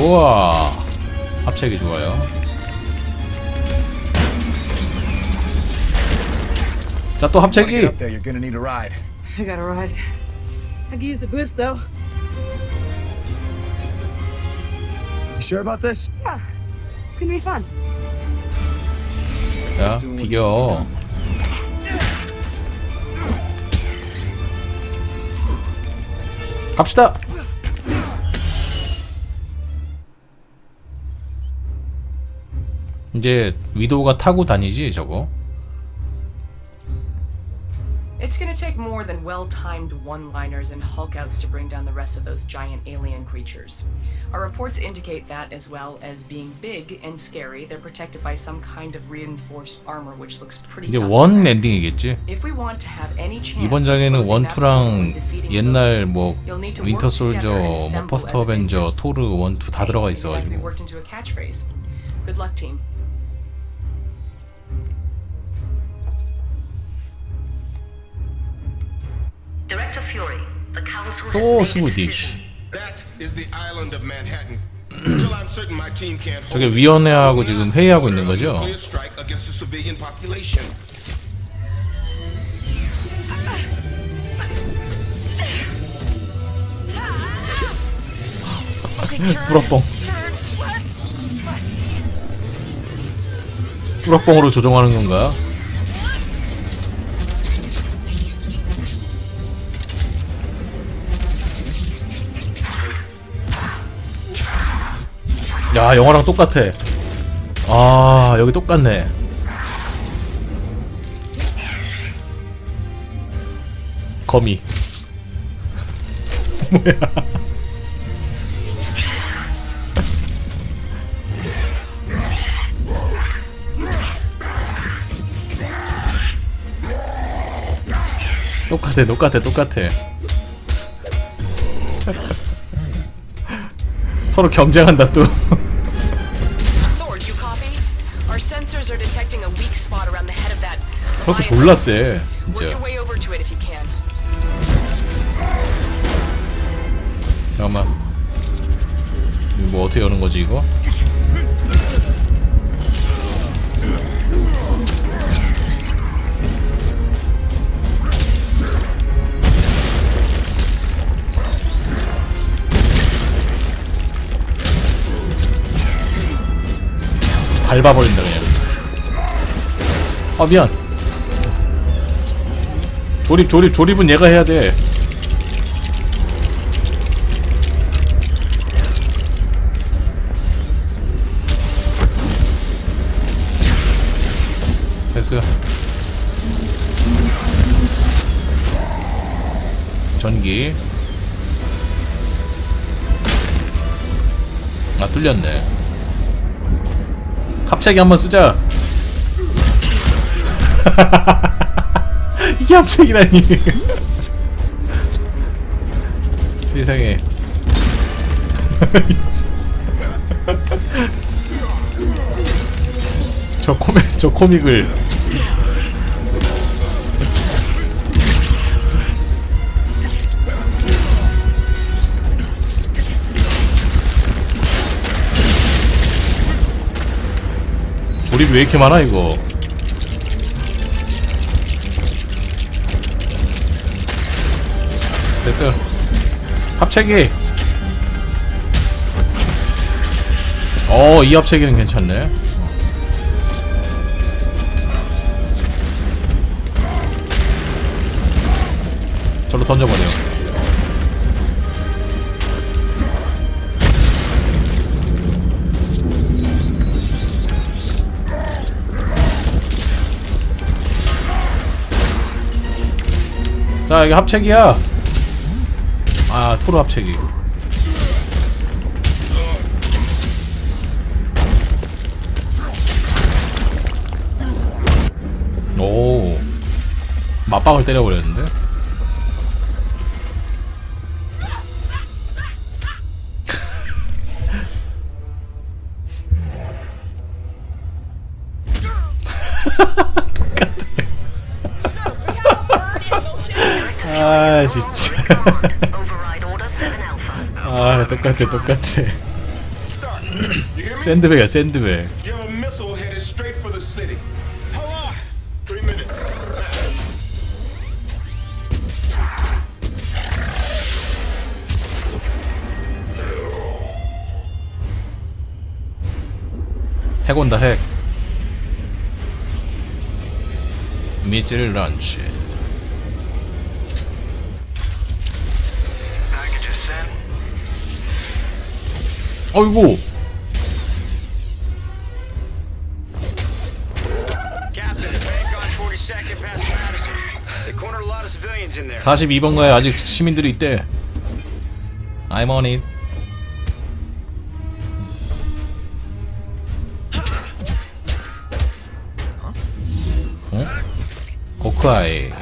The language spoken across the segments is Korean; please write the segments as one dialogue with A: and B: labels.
A: 우와 합체기 좋아요 자 또 합체기
B: gonna need a
A: 이제 위도우가 타고 다니지 저거
C: It's gonna take more than well-timed one-liners and Hulk-outs to bring down the rest of those giant alien creatures. Our reports indicate that, as well as being big and scary, they're protected by some kind of reinforced armor, which looks pretty
A: 이제. 원 엔딩이겠지
C: If we want to have any chance
A: 이번 장에는 원투랑 옛날 뭐 윈터 솔저, 뭐 퍼스트 어벤져. 토르 원투 다 들어가 있어가지고.
C: Good luck, team.
D: Certain my team can't hold
A: 저게 위원회하고 지금 회의하고 있는 거죠?
D: nuclear strike against the civilian population.
A: 뚜럭뻥 뚜럭뻥으로 조종하는 건가? 야 영화랑 똑같아. 아 여기 똑같네. 거미. 똑같아 똑같아 똑같아 서로 경쟁한다 또. 그렇게. 졸라 세 진짜. 잠깐만 뭐 어떻게 여는 거지 이거? 밟아버린다 그냥. 아 미안. 조립 조립 조립은 얘가 해야 돼. 됐어 전기. 아 뚫렸네 합체기 한번 쓰자. 이게 합체기라니. 세상에. 저 코믹 저 코믹을 조립이 왜 이렇게 많아 이거? 됐어 합체기. 어이 합체기는 괜찮네. 절로 던져버려 자 이게 합체기야. 아 토르 합체기 오. 맞박을 때려버렸는데 아 똑같아 똑같아? 샌드백이야 샌드백
D: Your missile headed straight for the city. How long? Three minutes.
A: 핵 온다 핵 미질 런치
E: in there.
A: 42번가에 아직 시민들이 있대 I'm on it 어? 호크아이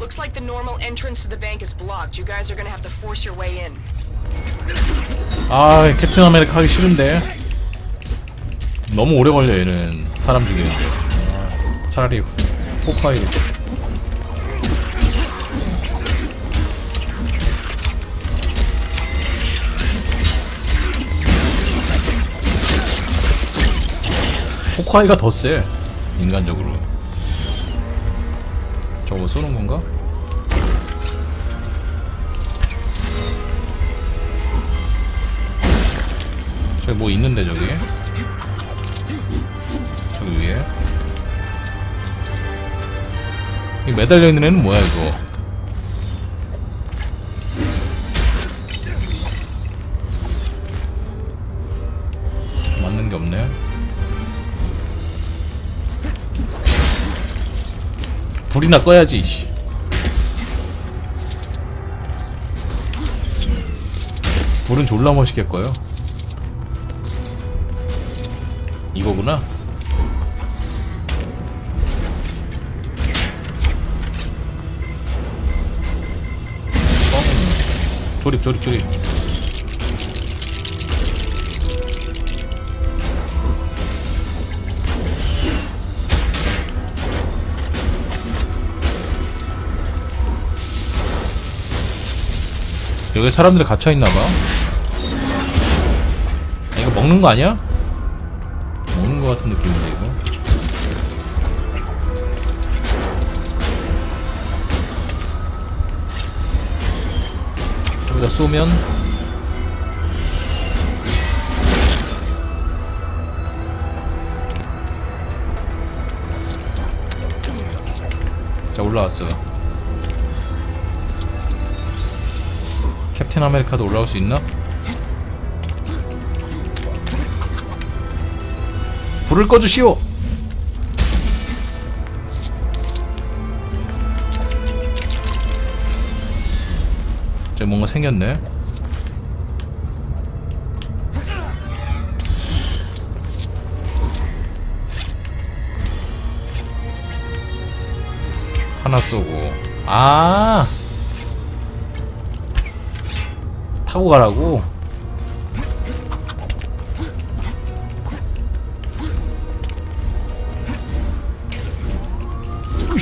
C: Looks like the normal entrance to the bank is blocked. You guys are gonna have to force your way in.
A: 아 캡틴 아메리카 하기 싫은데 너무 오래 걸려 얘는 사람 죽이는데 아, 차라리 호크아이로 호크아이가 더 세 인간적으로 저거 쏘는 건가? 저기 뭐 있는데 저기? 저기 위에? 이 매달려 있는 애는 뭐야 이거? 맞는 게 없네. 불이나 꺼야지 씨. 불은 졸라 멋있게 꺼요 이거구나. 뻥. 조립 조립 조립. 여기 사람들이 갇혀 있나 봐. 아, 이거 먹는 거 아니야? 거 같은 느낌인데 이거. 저기다 쏘면 자 올라왔어. 캡틴 아메리카도 올라올 수 있나? 불을 꺼주시오. 저 뭔가 생겼네. 하나 쏘고. 아. 타고 가라고.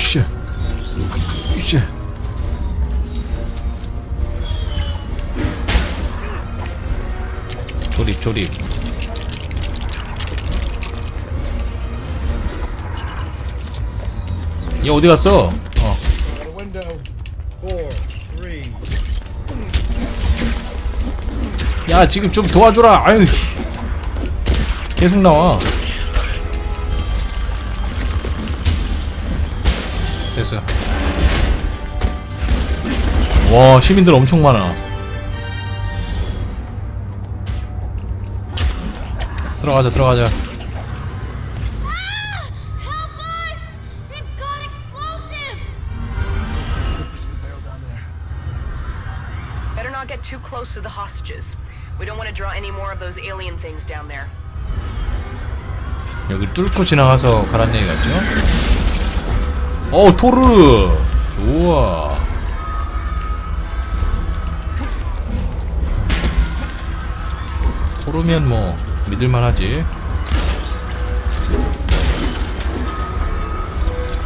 A: 으쌰. 조립 조립. 얘 어디 갔어? 어. 야 지금 좀 도와줘라. 아유. 계속 나와. 됐어. 와 시민들 엄청 많아. 들어가자 들어가자.
F: Help us! They've got explosives!
C: Better not get too close to the hostages. We don't want to draw any more of those alien things down there.
A: 여기 뚫고 지나가서 가란 얘기 같죠? 어 토르. 좋아 토르면 뭐 믿을만하지.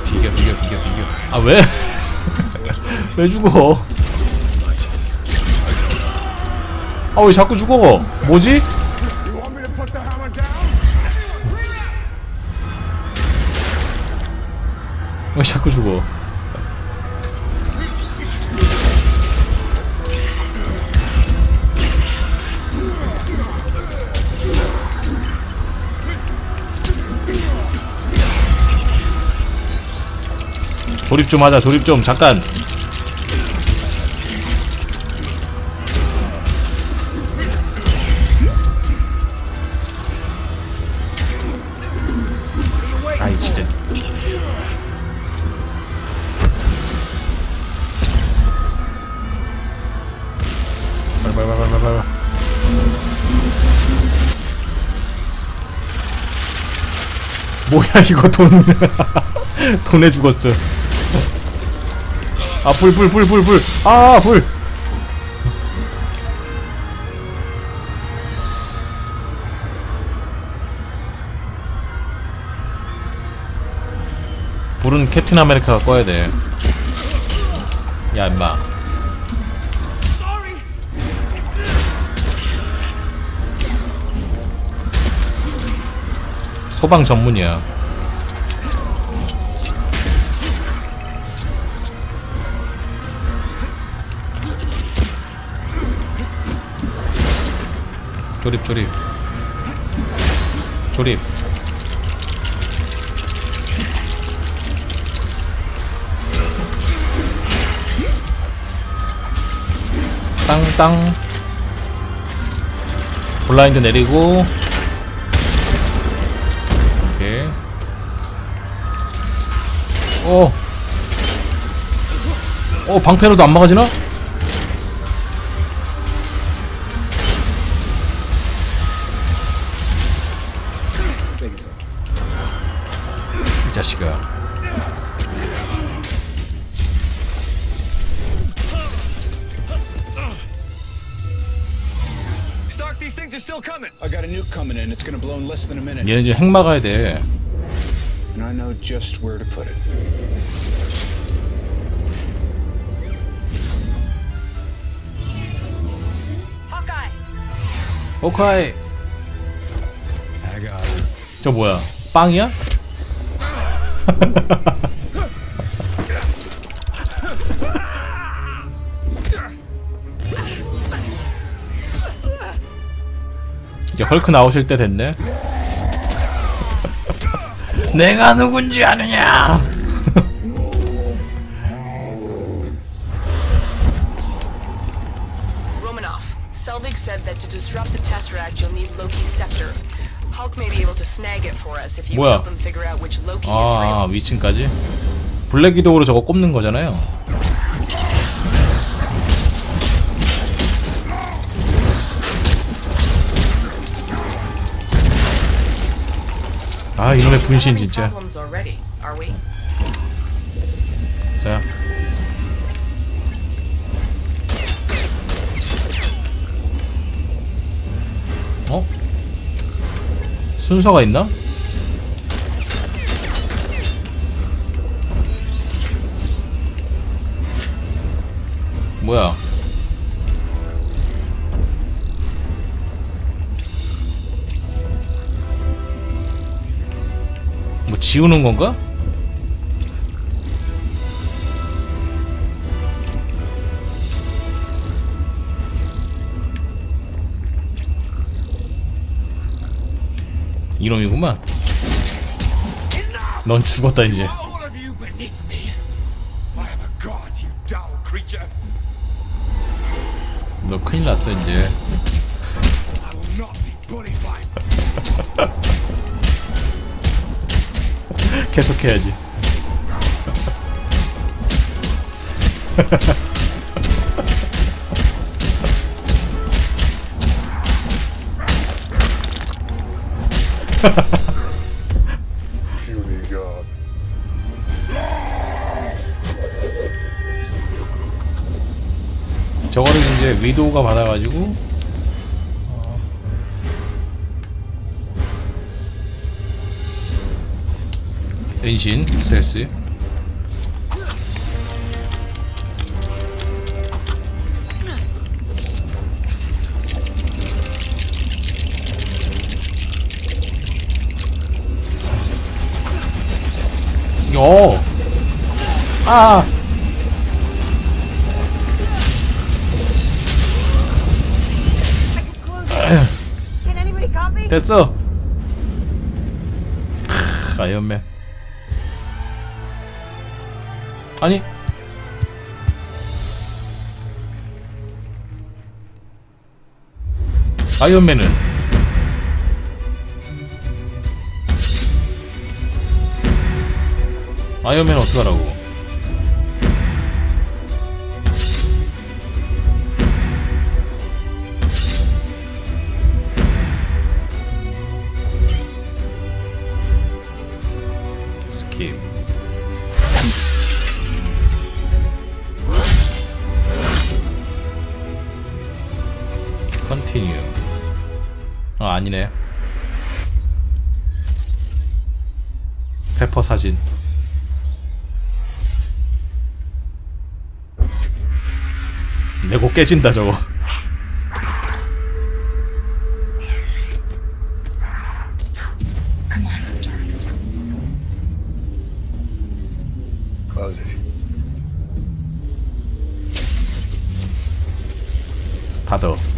A: 비겨 비겨 비겨 비겨. 아 왜? 왜 죽어? 아 왜 자꾸 죽어? 뭐지? 왜 자꾸 죽어? 조립 좀 하자 조립 좀. 잠깐 뭐야 이거 돈 돈에 죽었어 아 불 불 불 불 불 아 불 불은 캡틴 아메리카가 꺼야 돼. 야 임마. 소방 전문이야. 조립 조립. 조립. 땅땅. 블라인드 내리고 오케이 오. 오 방패로도 안 막아지나? 이 자식아
B: It's gonna blow in less than a minute.
A: 얘네 지금 핵 막아야 돼
B: And I know just where to put it.
G: Hawkeye!
A: 오카이
B: I got it.
A: 저 뭐야 빵이야? 이제 헐크 나오실 때 됐네 내가 누군지 아느냐
C: Romanoff, Selvig said that to disrupt the Tesseract, you'll need Loki's scepter. Hulk may be able to snag it for us if you
A: 뭐야?
C: help him figure out which Loki is
A: 아
C: real.
A: 위층까지 블랙 기도으로 저거 꼽는 거잖아요 아 이놈의 분신 진짜? 자 어? 순서가 있나? 뭐야? 지우는 건가? 이놈이구만. 넌 죽었다 이제. 너 큰일 났어 이제. 계속 해야지.
D: puny god.
A: 저거를 이제 위도우가 받아가지고 변신 익스텔스 어. 아. 됐어. 아이언맨. 아니. 아이언맨은 아이언맨 어떡하라고? 아니네. 페퍼 사진. 내고 깨진다 저거.
G: Come on, Stark.
B: Close it.
A: 닫어.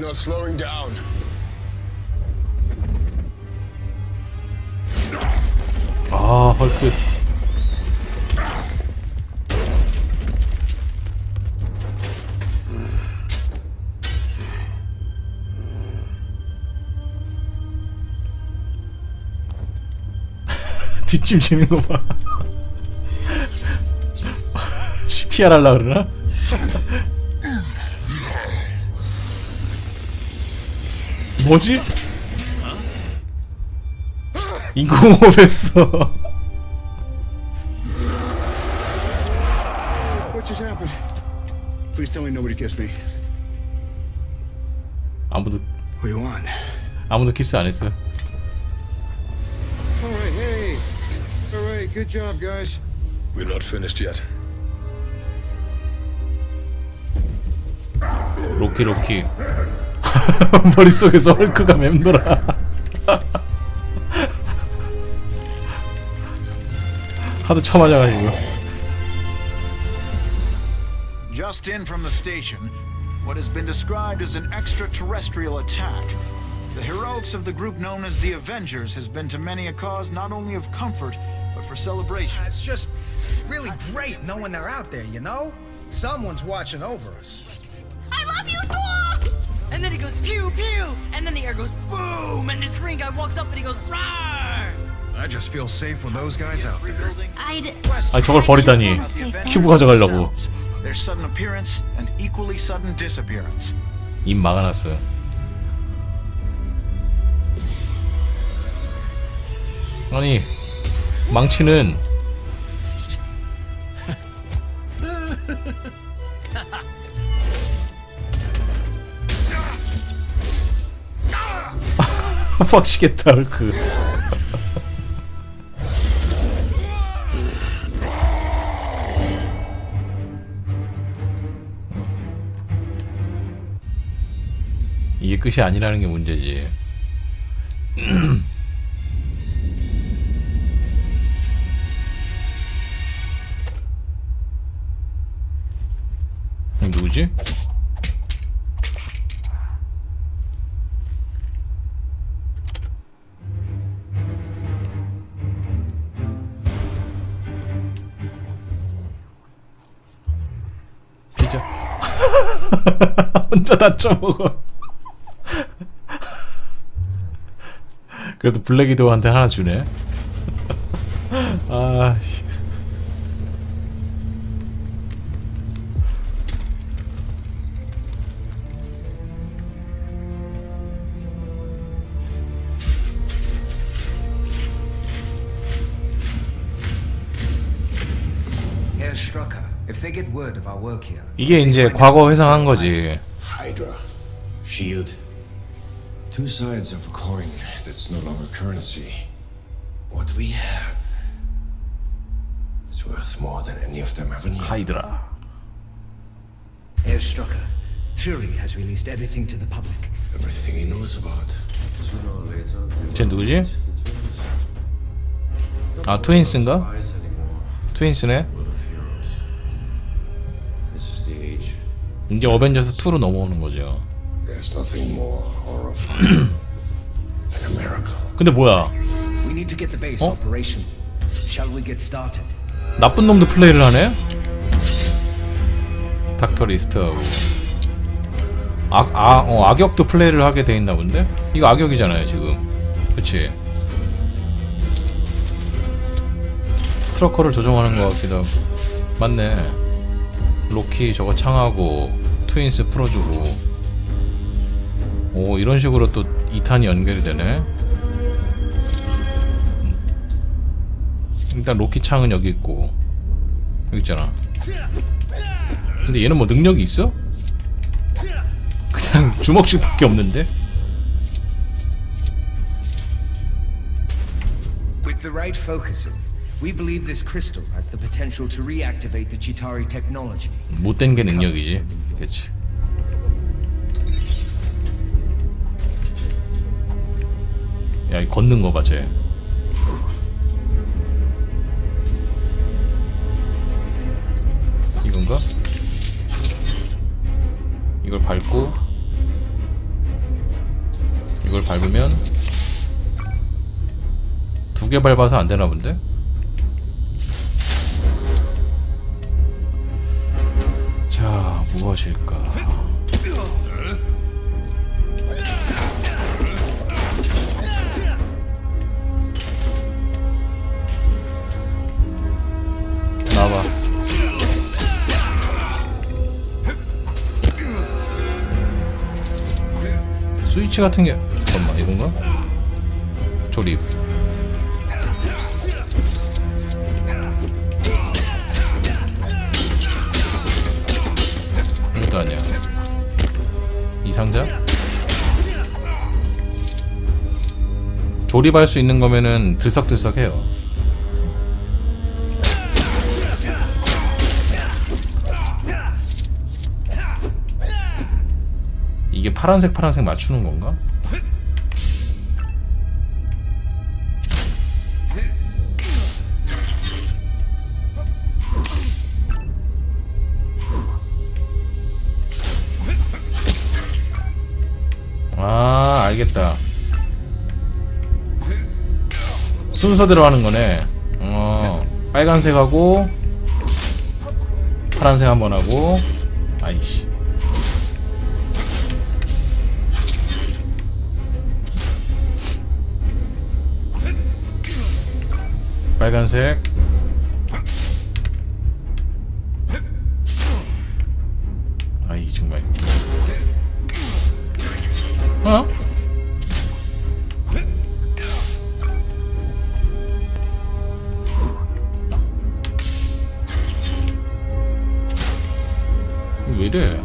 D: Not slowing down.
A: 아 헐크. 뒷짐 지는 거 봐. CPR 하려 그러나? 뭐지? 인공호흡 했어.
B: What just happened? Please tell me nobody kissed me.
A: 아무도? 아무도 키스 안 했어요.
B: All right, hey. All right, good job, guys.
D: We're not finished yet.
A: 로키 로키. 머릿속에서 헐크가 맴돌아. 하도 쳐맞아가지고.
H: Just in from the station, what has been described as an extraterrestrial attack. The heroics of the group known as the Avengers has been to many a cause not only of comfort, but for celebration.
I: It's just really great knowing they're out there, you know? Someone's watching over us.
G: Pew pew, and then the air goes boom, and this green guy walks up and he goes roar.
I: I just feel safe when those guys out there.
F: I'd.
A: 아니 저걸 버리다니. 큐브 가져가려고.
H: Their sudden appearance and equally sudden disappearance.
A: 입 막아놨어. 아니 망치는 빡치겠다 헐크. 이게 끝이 아니라는 게 문제지. 누구지? 혼자 다 쳐먹어. 그래도 블랙이도한테 하나 주네. 아, 씨. 이게 이제 과거 회상한 거지.
J: Hydra, Shield. Two sides of a coin that's no longer currency. What we have is worth more than any of them ever knew.
A: 하이드라.
K: Herr Strucker, Fury has released everything to the public.
J: Everything he knows about. Sooner or later.
A: 쟤 누구지? 아 트윈스인가? 트윈스네. 이제 어벤져스 2로 넘어오는 거죠.
J: There's nothing more horrifying than a miracle.
A: 근데 뭐야?
K: We need to get the base
A: 어?
K: operational. Shall we get started?
A: 나쁜 놈도 플레이를 하네? 닥터 리스트하고 악, 아, 어, 악역도 플레이를 하게 돼 있나 본데? 이거 악역이잖아요 지금 그치? 스트러커를 조종하는 것 같기도 하고 맞네 로키 저거 창하고 트윈스 풀어주고 오 이런 식으로 또 2탄이 연결이 되네 음. 일단 로키 창은 여기 있고 여기 있잖아 근데 얘는 뭐 능력이 있어? 그냥 주먹씩밖에 없는데?
K: With the right focusing, we believe this crystal has the potential to reactivate the Chitari technology.
A: 못된 게 능력이지 그치 야이 걷는 거 봐 쟤 이건가? 이걸 밟고 이걸 밟으면 두 개 밟아서 안 되나 본데? 자, 무엇일까? 나와. 스위치 같은 게 잠깐만 이건가? 조립. 이 상자? 조립할 수 있는 거면은 들썩들썩해요. 이게 파란색 파란색 맞추는 건가? 순서대로 하는 거네. 어. 빨간색 하고 파란색 한 번 하고. 아이씨. 빨간색 이래?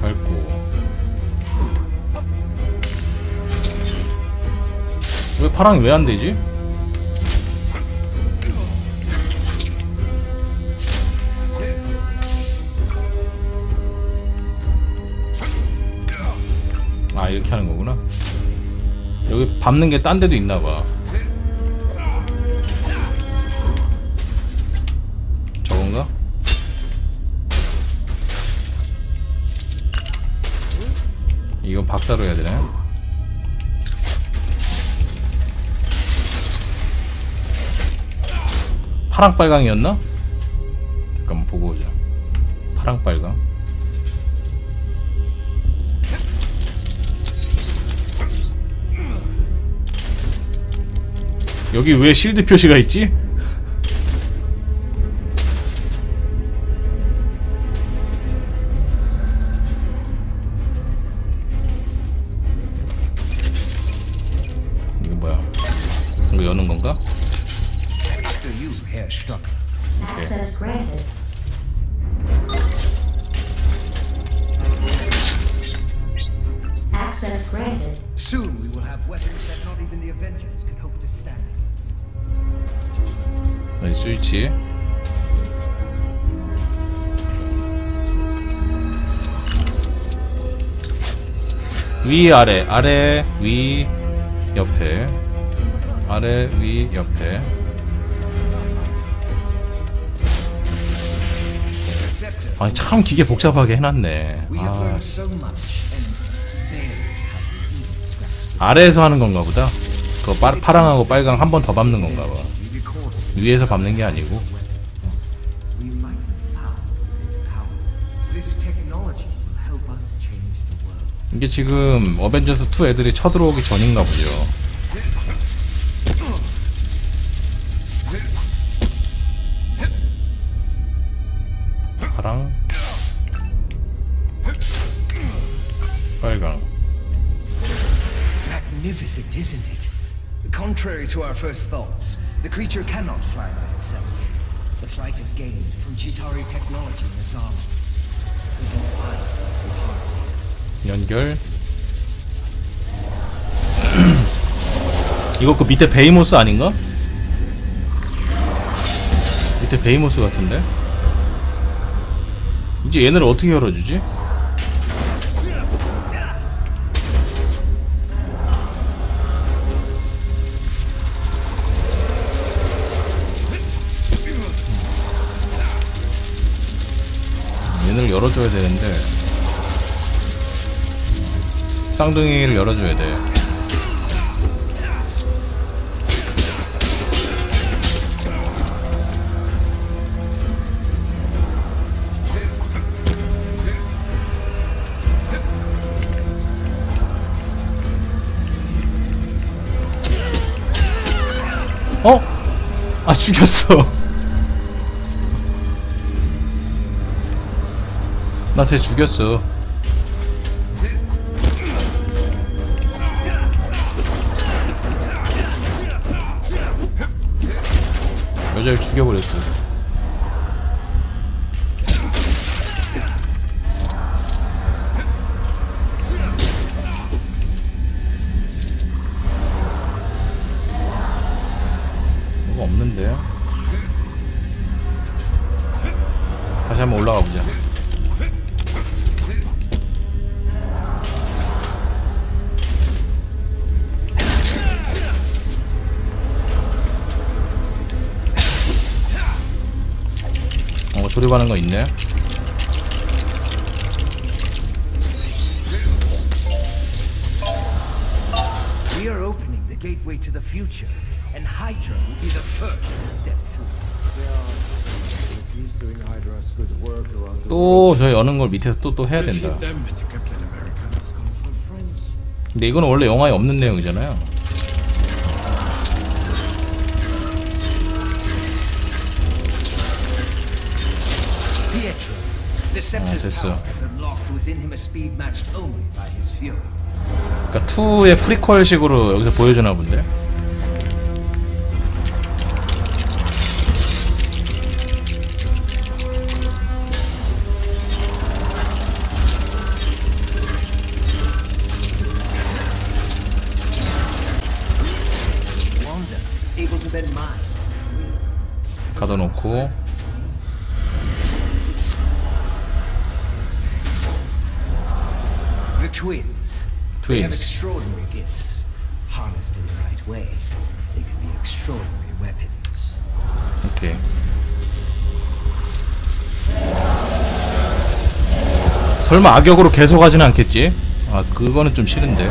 A: 밟고 왜 파랑이 왜 안 되지? 아 이렇게 하는 거구나 여기 밟는 게 딴 데도 있나 봐 박사로 해야 되네 파랑 빨강이었나? 잠깐만 보고 오자 파랑 빨강 여기 왜 실드 표시가 있지? 위 아래 아래 위 옆에 아래 위 옆에. 아니 참 기계 복잡하게 해놨네 아, 아래에서 하는 건가 보다 그 파, 파랑하고 빨강 한 번 더 밟는 건가 봐. 위에서 밟는 게 아니고
K: this technology will help us change.
A: 이게 지금 어벤져스 2 애들이 쳐들어오기 전인가 보죠 파랑 빨강
K: Magnificent, isn't it? Contrary to our first thoughts, the creature cannot fly by itself. The flight is gained from Chitari technology in its armor. We can find how to harness this.
A: 연결 이거 그 밑에 베이모스 아닌가? 밑에 베이모스 같은데? 이제 얘네를 어떻게 열어주지? 얘네를 열어줘야 되는데 쌍둥이를 열어줘야 돼. 어? 아 죽였어. 나 쟤 죽였어. 여자를 죽여버렸어. 어, 조립하는 거 있네.
K: We are opening the gateway to the future, and Hydra will be the first to step through.
J: He's doing Hydra's good work around the
A: 또저 여는 걸 밑에서 또 또 해야 된다. 근데 이거는 원래 영화에 없는 내용이잖아요.
K: His fury.
A: 그러니까 2의 프리퀄식으로 여기서 보여주나 본데. 가둬놓고
K: The twins. They have
A: Twins.
K: extraordinary gifts. Harnessed in the right way, they can be extraordinary weapons.
A: 오케이. 설마 악역으로 계속 하진 않겠지? 아 그거는 좀 싫은데.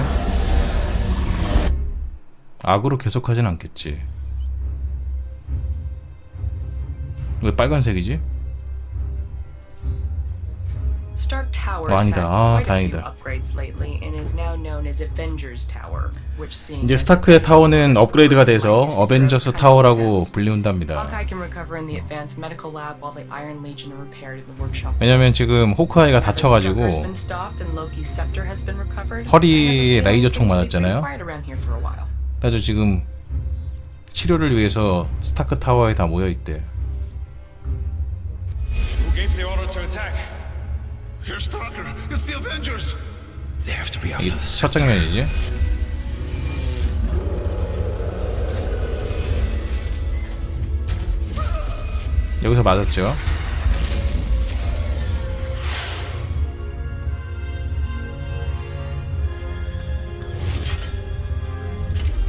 A: 악으로 계속 하진 않겠지. 왜 빨간색이지?
C: Stark Tower
A: 어, 아니다. 아, 다행이다.
C: upgrades lately and is now known as Avengers Tower, which seems
A: 이제 스타크의 타워는 업그레이드가 돼서 어벤져스 타워라고 불리운답니다.
C: Hawkeye can recover in the advanced medical lab while the Iron Legion are repaired in the workshop.
A: 왜냐면 지금 호크아이가 다쳐가지고
C: been stopped and Loki's scepter has been recovered.
A: 허리에
C: And
A: 레이저 총 맞았잖아요.
C: quiet around here for a while.
A: 그래서 지금 치료를 위해서 스타크 타워에 다 모여 있대. 이게 첫 장면이지. 여기서 맞았죠?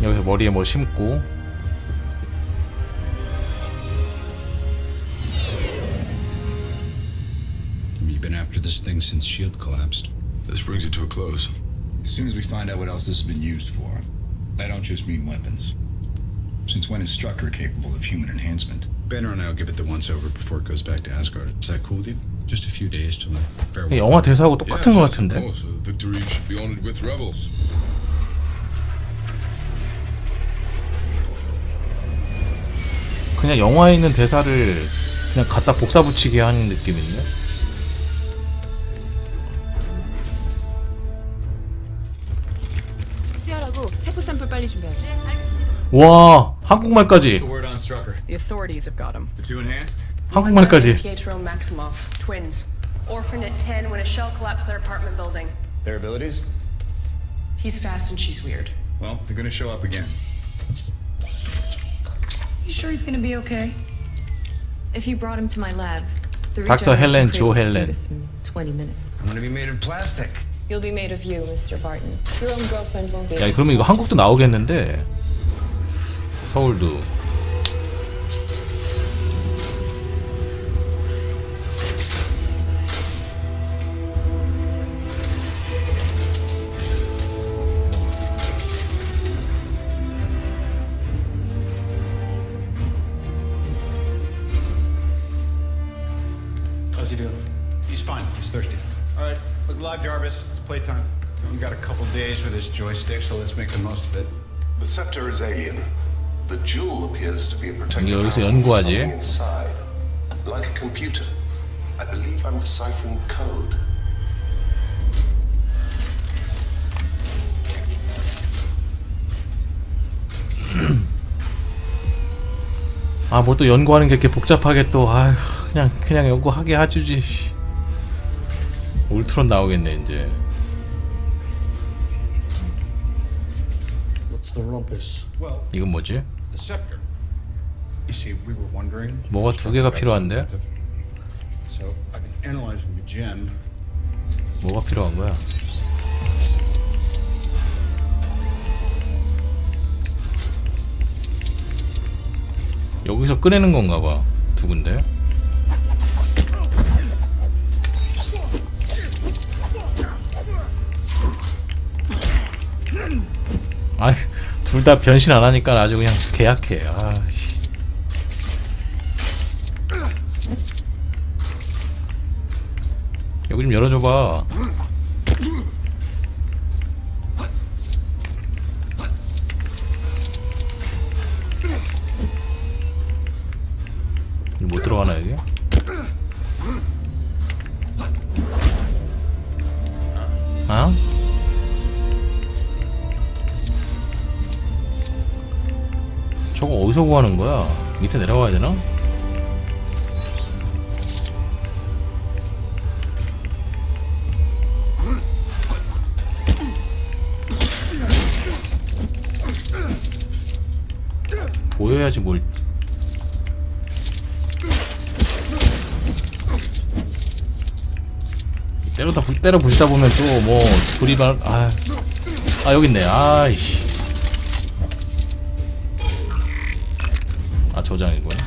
A: 여기서 머리에 뭐 심고
L: thing since S.H.I.E.L.D. collapsed.
M: This brings it to a close.
N: As soon as we find out what else this has been used for. I don't just mean weapons. Since when is Strucker capable of human enhancement?
L: Banner and I will give it the once over before it goes back to Asgard. Is that cool with you? Just a few days till the farewell.
A: 영화 대사하고 똑같은 것
M: Yes,
A: 같은데
M: Of course, uh, victory should be honored with rebels.
A: 그냥 영화에 있는 대사를 그냥 갖다 복사 붙이게 하는 느낌인데
O: 샘플 빨리 준비하세요.
A: 와 한국말까지
C: The authorities have got him.
N: The two enhanced?
A: 한국말까지
C: Pietro Maximoff, twins.
P: Orphaned at 10 when a shell collapsed their apartment building.
N: Their abilities?
C: He's fast and she's weird.
N: Well, they're gonna show up again.
O: You sure he's gonna be okay? If you brought him to my lab, the
A: Dr. Helen
O: regeneration
A: Jo
O: crate will do
A: Helen.
O: this in 20 minutes.
N: I'm gonna be made of plastic.
O: You'll be made of you, Mr. Barton. Your own girlfriend won't be.
A: 야 그러면 이거 한국도 나오겠는데 서울도
J: The
Q: scepter is alien. The jewel appears to be a protective
A: 이거 여기서 연구하지.
Q: inside. Like a computer. I believe I'm deciphering code.
A: 아뭐또 연구하는 게 이렇게 복잡하게 또 아휴 그냥 그냥 연구하게 해주지 씨. 울트론 나오겠네 이제 이건 뭐지?
J: the scepter. You see, we were wondering.
A: 뭐가 두 개가 필요한데?
J: So I've been analyzing the gem.
A: 뭐가 필요한 거야? 여기서 꺼내는 건가 봐. 두 군데. 아, 둘 다 변신 안 하니까 아주 그냥 계약해. 아, 씨. 여기 좀 열어줘봐. 밑에 내려가야 되나? 보여야지 뭘. 때려다 부, 때려 부시다 보면 또뭐발 아, 아 여기 있네. 아이씨 저장이구나